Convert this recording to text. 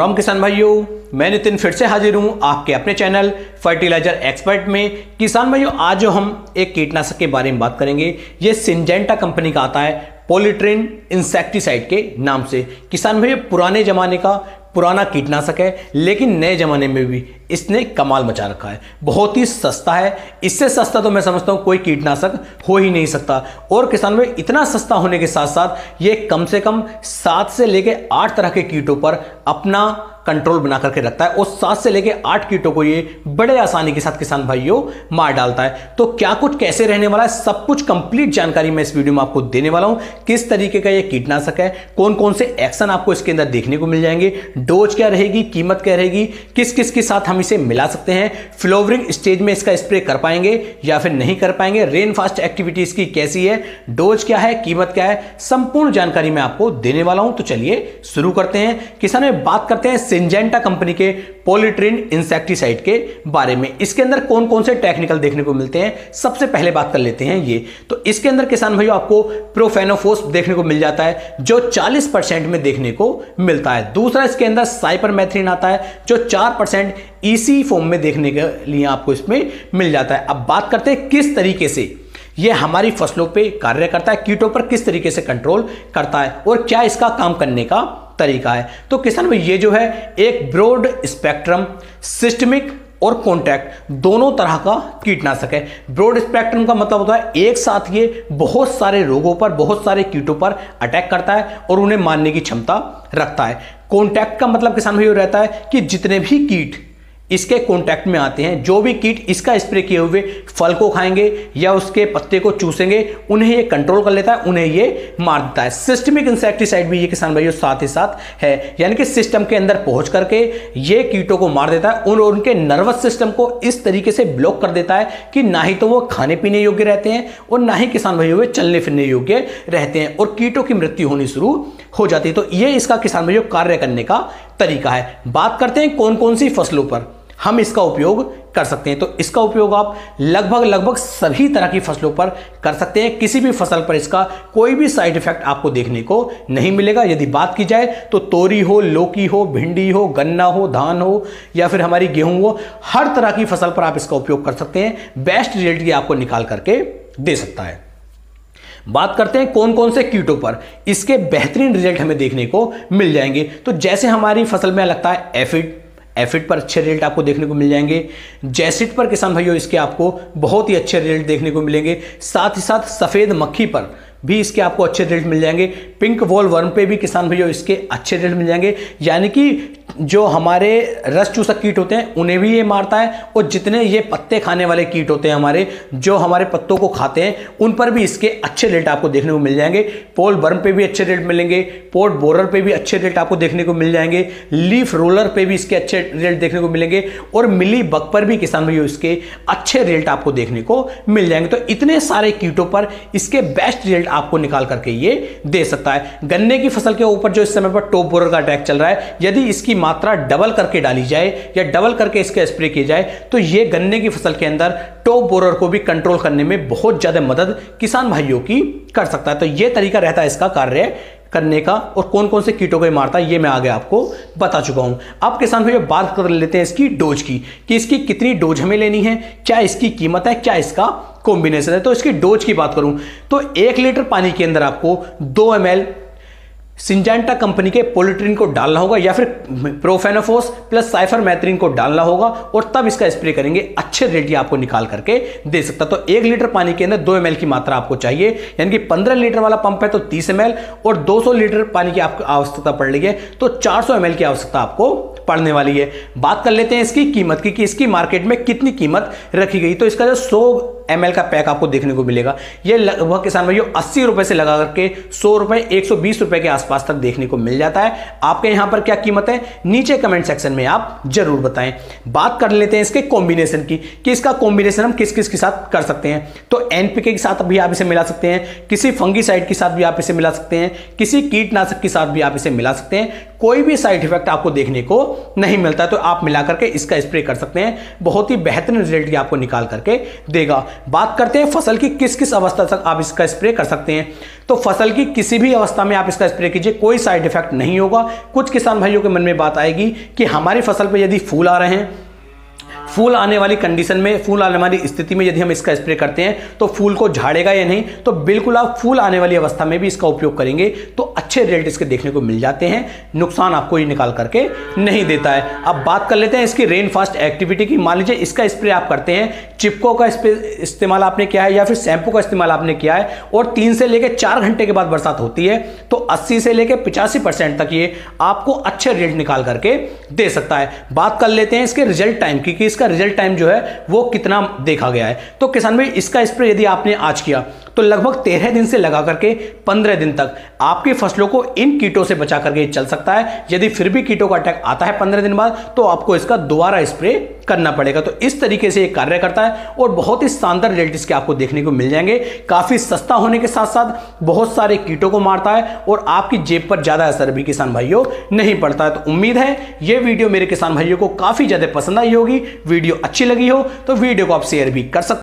राम किसान भाइयों, मैं नितिन फिर से हाजिर हूँ आपके अपने चैनल फर्टिलाइज़र एक्सपर्ट में। किसान भाइयों, आज जो हम एक कीटनाशक के बारे में बात करेंगे। ये सिंजेंटा कंपनी का आता है, पोलिट्रिन इंसेक्टिसाइड के नाम से। किसान भाइयों, पुराने जमाने का पुराना कीटनाशक है, लेकिन नए जमाने में भी इसने कमाल मचा रखा है। बहुत ही सस्ता है। इससे सस्ता तो मैं समझता हूँ कोई कीटनाशक हो ही नहीं सकता। और किसान में इतना सस्ता होने के साथ साथ ये कम से कम सात से लेकर आठ तरह के कीटों पर अपना कंट्रोल बना करके रखता है। और सात से लेके आठ कीटों को ये बड़े आसानी के साथ किसान भाइयों मार डालता है। तो क्या कुछ कैसे रहने वाला है? सब कुछ कंप्लीट जानकारी मैं इस वीडियो में आपको देने वाला हूँ। किस तरीके का ये कीटनाशक है? कौन कौन से एक्शन आपको इसके अंदर देखने को मिल जाएँगे? डोज क्या रहेगी? कीमत क्या रहेगी? किस किस के साथ हम इसे मिला सकते हैं। फ्लोवरिंग स्टेज में इसका स्प्रे कर पाएँगे या फिर नहीं कर पाएँगे। रेन फास्ट एक्टिविटी इसकी कैसी है? डोज क्या है? कीमत क्या है? संपूर्ण जानकारी मैं आपको देने वाला हूँ। तो चलिए शुरू करते हैं। किसान में बात करते हैं सिंजेंटा कंपनी के पोलिट्रिन इंसेक्टिसाइड के बारे में। इसके अंदर कौन कौन से टेक्निकल देखने को मिलते हैं? सबसे पहले बात कर लेते हैं ये। तो इसके अंदर किसान भाइयों, आपको प्रोफेनोफोस देखने को मिल जाता है, जो 40 परसेंट में देखने को मिलता है। दूसरा इसके अंदर साइपरमेथ्रिन आता है, जो 4 परसेंट ईसी फॉर्म में देखने के लिए आपको इसमें मिल जाता है। अब बात करते हैं किस तरीके से यह हमारी फ़सलों पे कार्य करता है, कीटों पर किस तरीके से कंट्रोल करता है और क्या इसका काम करने का तरीका है। तो किसान भाई, ये जो है एक ब्रॉड स्पेक्ट्रम सिस्टमिक और कॉन्टैक्ट दोनों तरह का कीटनाशक है। ब्रॉड स्पेक्ट्रम का मतलब होता है एक साथ ये बहुत सारे रोगों पर, बहुत सारे कीटों पर अटैक करता है और उन्हें मारने की क्षमता रखता है। कॉन्टैक्ट का मतलब किसान भाई रहता है कि जितने भी कीट इसके कॉन्टैक्ट में आते हैं। जो भी कीट इसका स्प्रे किए हुए फल को खाएँगे या उसके पत्ते को चूसेंगे, उन्हें ये कंट्रोल कर लेता है, उन्हें ये मार देता है। सिस्टमिक इंसेक्टिसाइड भी ये किसान भाइयों साथ ही साथ है। यानी कि सिस्टम के अंदर पहुँच करके ये कीटों को मार देता है उन उनके नर्वस सिस्टम को इस तरीके से ब्लॉक कर देता है कि ना ही तो वो खाने पीने योग्य रहते हैं और ना ही किसान भाइयों वे चलने फिरने योग्य रहते हैं और कीटों की मृत्यु होनी शुरू हो जाती है। तो ये इसका किसान भाइयों कार्य करने का तरीका है। बात करते हैं कौन कौन सी फ़सलों पर। हम इसका उपयोग कर सकते हैं। तो इसका उपयोग आप लगभग लगभग सभी तरह की फ़सलों पर कर सकते हैं। किसी भी फ़सल पर इसका कोई भी साइड इफ़ेक्ट आपको देखने को नहीं मिलेगा। यदि बात की जाए तो तोरी हो, लौकी हो, भिंडी हो, गन्ना हो, धान हो या फिर हमारी गेहूँ हो, हर तरह की फ़सल पर आप इसका उपयोग कर सकते हैं। बेस्ट रिज़ल्ट ये आपको निकाल करके दे सकता है। बात करते हैं कौन कौन से कीटों पर। इसके बेहतरीन रिज़ल्ट हमें देखने को मिल जाएँगे। तो जैसे हमारी फ़सल में लगता है एफिड एफिड पर अच्छे रिज़ल्ट आपको देखने को मिल जाएँगे। जैसिट पर किसान भाइयों, इसके आपको बहुत ही अच्छे रिज़ल्ट देखने को मिलेंगे। साथ ही साथ सफ़ेद मक्खी पर भी इसके आपको अच्छे रिज़ल्ट मिल जाएँगे। पिंक वॉल वर्म पे भी किसान भैया इसके अच्छे रिज़ल्ट मिल जाएँगे। यानी कि जो हमारे रस चूसक कीट होते हैं, उन्हें भी ये मारता है और जितने ये पत्ते खाने वाले कीट होते हैं हमारे, जो हमारे पत्तों को खाते हैं, उन पर भी इसके अच्छे रिज़ल्ट आपको देखने को मिल जाएँगे। पोल बर्म पे भी अच्छे रिज़ल्ट मिलेंगे पोर्ट बोरर पे भी अच्छे रिज़ल्ट आपको देखने को मिल जाएँगे, लीफ रोलर पे भी इसके अच्छे रिज़ल्ट देखने को मिलेंगे और मिली बग पर भी किसान भाइयों इसके अच्छे रिज़ल्ट आपको देखने को मिल जाएँगे। तो इतने सारे कीटों पर इसके बेस्ट रिज़ल्ट आपको निकाल करके ये दे सकता है। गन्ने की फ़सल के ऊपर जो इस समय पर टॉप बोरर का अटैक चल रहा है, यदि इसकी मात्रा डबल करके डाली जाए या डबल करके इसका स्प्रे किया जाए तो ये गन्ने की फ़सल के अंदर टॉप बोरर को भी कंट्रोल करने में बहुत ज़्यादा मदद किसान भाइयों की कर सकता है। तो ये तरीका रहता है इसका कार्य करने का। और कौन कौन से कीटों को मारता है, ये मैं आगे आपको बता चुका हूँ। अब किसान भैया बात कर लेते हैं इसकी डोज की, कि इसकी कितनी डोज हमें लेनी है, क्या इसकी कीमत है, क्या इसका कॉम्बिनेशन है। तो इसकी डोज की बात करूँ तो एक लीटर पानी के अंदर आपको दो एम सिंजेंटा कंपनी के पोलिट्रिन को डालना होगा या फिर प्रोफेनोफोस प्लस साइफर मैथ्रिन को डालना होगा और तब इसका स्प्रे करेंगे, अच्छे रेट आपको निकाल करके दे सकता तो एक लीटर पानी के अंदर दो एम की मात्रा आपको चाहिए, यानी कि पंद्रह लीटर वाला पंप है तो तीस एम और दो सौ लीटर पानी की आपको आवश्यकता पड़ रही है तो चार सौ की आवश्यकता आपको पड़ने वाली है। बात कर लेते हैं इसकी कीमत की, कि इसकी मार्केट में कितनी कीमत रखी गई। तो इसका जो सौ एमएल का पैक आपको देखने को मिलेगा। ये लगभग किसान भाइयों, अस्सी रुपए से लगा करके सौ रुपए, एक सौ बीस रुपए के आसपास तक देखने को मिल जाता है। आपके यहाँ पर क्या कीमत है? नीचे कमेंट सेक्शन में आप ज़रूर बताएँ। बात कर लेते हैं इसके कॉम्बिनेशन की, कि इसका कॉम्बिनेशन हम किस किस के साथ कर सकते हैं। तो एनपीके के साथ भी आप इसे मिला सकते हैं, किसी फंगी के साथ भी आप इसे मिला सकते हैं, किसी कीटनाशक के साथ भी आप इसे मिला सकते हैं। कोई भी साइड इफ़ेक्ट आपको देखने को नहीं मिलता तो आप मिला करके इसका स्प्रे कर सकते हैं। बहुत ही बेहतरीन रिज़ल्ट आपको निकाल करके देगा। बात करते हैं फ़सल की किस किस अवस्था तक आप इसका स्प्रे कर सकते हैं। तो फ़सल की किसी भी अवस्था में आप इसका स्प्रे कीजिए, कोई साइड इफ़ेक्ट नहीं होगा। कुछ किसान भाइयों के मन में बात आएगी कि हमारी फ़सल पर यदि फूल आ रहे हैं फूल आने वाली कंडीशन में, फूल आने वाली स्थिति में यदि हम इसका स्प्रे करते हैं तो फूल को झाड़ेगा या नहीं तो बिल्कुल आप फूल आने वाली अवस्था में भी इसका उपयोग करेंगे तो अच्छे रिज़ल्ट इसके देखने को मिल जाते हैं, नुकसान आपको ये निकाल करके नहीं देता है। अब बात कर लेते हैं इसकी रेन फास्ट एक्टिविटी की। मान लीजिए इसका स्प्रे आप करते हैं, चिपको का इस्तेमाल आपने किया है या फिर शैम्पू का इस्तेमाल आपने किया है, और तीन से लेकर चार घंटे के बाद बरसात होती है तो अस्सी से लेकर पिचासी परसेंट तक ये आपको अच्छे रिज़ल्ट निकाल करके दे सकता है। बात कर लेते हैं इसके रिज़ल्ट टाइम की, कि इसका रिज़ल्ट टाइम जो है, वो कितना देखा गया है। तो किसान भाई, इसका स्प्रे यदि आपने आज किया तो लगभग तेरह दिन से लगा करके पंद्रह दिन तक आपकी फ़सलों को इन कीटों से बचा करके चल सकता है। यदि फिर भी कीटों का अटैक आता है पंद्रह दिन बाद तो आपको इसका दोबारा स्प्रे करना पड़ेगा। तो इस तरीके से ये कार्य करता है और बहुत ही शानदार रिज़ल्ट इसके आपको देखने को मिल जाएँगे। काफ़ी सस्ता होने के साथ साथ बहुत सारे कीटों को मारता है और आपकी जेब पर ज़्यादा असर भी किसान भाइयों नहीं पड़ता है। तो उम्मीद है ये वीडियो मेरे किसान भाइयों को काफ़ी ज़्यादा पसंद आई होगी। वीडियो अच्छी लगी हो तो वीडियो को आप शेयर भी कर सकते